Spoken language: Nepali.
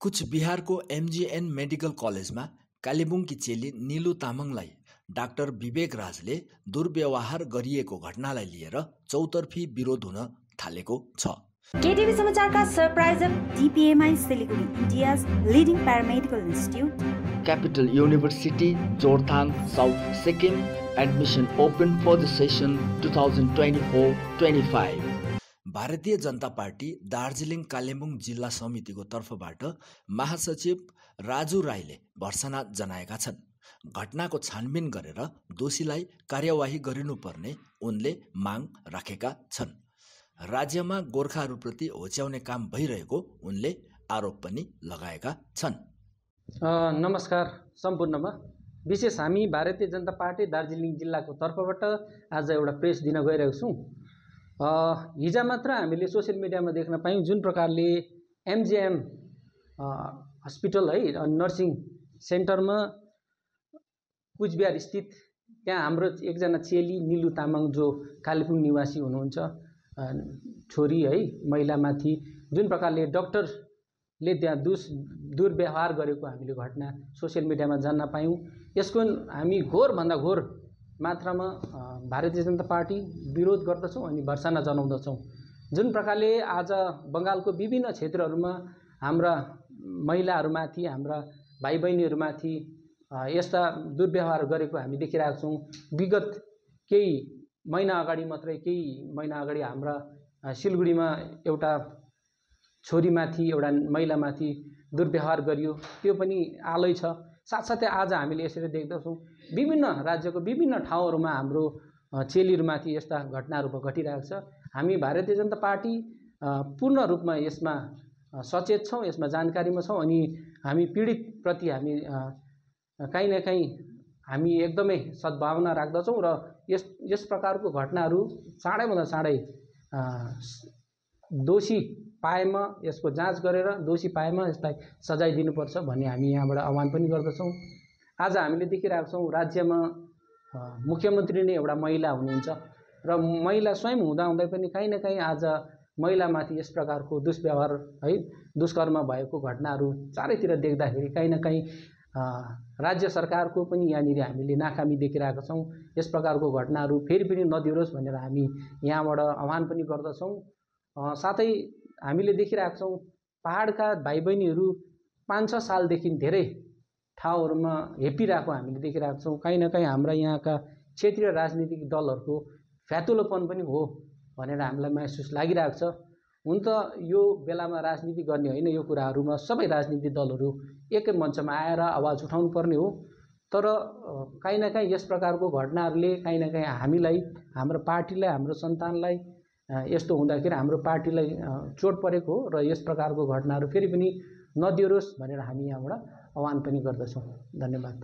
कुचबिहारको एमजिएन मेडिकल कलेजमा कालेबुङकी चेली निलु तामाङलाई डाक्टर विवेक राजले दुर्व्यवहार गरिएको घटनालाई लिएर चौतर्फी विरोध हुन थालेको छ। केटिभी समाचारका सरप्राइजर DPMI Siliguri India's leading paramedical institute. Capital university Jorethang south Sikkim admission open for the session two thousand twenty four twenty five. Bharatiya Janata party Darjeeling Kalimpong जिल्ला समितिको तर्फबाट महासचिव राजु राईले भर्सना जनाएका छन्। घटनाको छानबिन गरेर दोषीलाई कार्यवाही गरिनुपर्ने उनले माग राखेका छन्। राज्यमा गोर्खाहरूप्रति होच्याउने काम भइरहेको उनले आरोप पनि लगाएका छन्। नमस्कार सम्पूर्णमा। विशेष हामी भारतीय जनता पार्टी दार्जिलिङ जिल्लाको तर्फबाट आज एउटा प्रेस दिन गइरहेको छौँ। हिजो मात्र हामीले सोसियल मिडियामा देख्न पायौँ जुन प्रकारले एमजिएम हस्पिटल है नर्सिङ सेन्टरमा कुचबिहार स्थित त्यहाँ हाम्रो एकजना चेली निलु तामाङ जो कालेबुङ निवासी हुनुहुन्छ छोरी है महिलामाथि जुन प्रकारले डक्टरले त्यहाँ दुस दुर्व्यवहार गरेको हामीले घटना सोसियल मिडियामा जान्न पायौँ। यसको हामी घोरभन्दा घोर मात्रामा भारतीय जनता पार्टी विरोध गर्दछौँ अनि भर्साना जनाउँदछौँ। जुन प्रकारले आज बङ्गालको विभिन्न क्षेत्रहरूमा हाम्रा महिलाहरूमाथि हाम्रा भाइ बहिनीहरूमाथि यस्ता दुर्व्यवहार गरेको हामी देखिरहेको छौँ। विगत केही महिना अगाडि मात्रै केही महिना अगाडि हाम्रा सिलगढीमा एउटा छोरीमाथि एउटा महिलामाथि दुर्व्यवहार गरियो। त्यो पनि आलै छ। साथसाथै आज हामीले यसरी देख्दछौँ विभिन्न राज्यको विभिन्न ठाउँहरूमा हाम्रो चेलीहरूमाथि यस्ता घटनाहरू घटिरहेको छ। हामी भारतीय जनता पार्टी पूर्ण रूपमा यसमा सचेत छौँ यसमा जानकारीमा छौँ अनि हामी पीडितप्रति हामी काहीँ न काहीँ हामी एकदमै सद्भावना राख्दछौँ र यस यस प्रकारको घटनाहरू चाँडैभन्दा चाँडै दोषी पाएमा यसको जाँच गरेर दोषी पाएमा यसलाई सजाय दिनुपर्छ भन्ने हामी यहाँबाट आह्वान पनि गर्दछौँ। आज हामीले देखिरहेको छौँ राज्यमा मुख्यमन्त्री नै एउटा महिला हुनुहुन्छ र महिला स्वयं हुँदाहुँदै पनि काहीँ न काहीँ आज महिलामाथि यस प्रकारको दुष्व्यवहार है दुष्कर्म भएको घटनाहरू चारैतिर देख्दाखेरि काहीँ न काहीँ राज्य सरकारको पनि यहाँनिर हामीले नाकामी देखिरहेका छौँ। यस प्रकारको घटनाहरू फेरि पनि नदिरोस् भनेर हामी यहाँबाट आह्वान पनि गर्दछौँ। साथै हामीले देखिरहेको छौँ पाहाडका भाइ बहिनीहरू पाँच छ सालदेखि धेरै ठाउँहरूमा हेपिरहेको हामीले देखिरहेको छौँ काहीँ न काहीँ हाम्रा यहाँका क्षेत्रीय राजनीतिक दलहरूको फ्यातुलोपन पनि हो भनेर हामीलाई महसुस लागिरहेको छ। हुन त यो बेलामा राजनीति गर्ने होइन यो कुराहरूमा सबै राजनीतिक दलहरू एकै मञ्चमा आएर आवाज उठाउनु पर्ने हो। तर काहीँ न काहीँ यस प्रकारको घटनाहरूले काहीँ न काहीँ हामीलाई हाम्रो पार्टीलाई हाम्रो सन्तानलाई यस्तो हुँदाखेरि हाम्रो पार्टीलाई चोट परेको हो र यस प्रकारको घटनाहरू फेरि पनि नदियोस् भनेर हामी यहाँबाट आह्वान पनि गर्दछौँ। धन्यवाद।